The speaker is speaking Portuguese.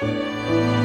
Música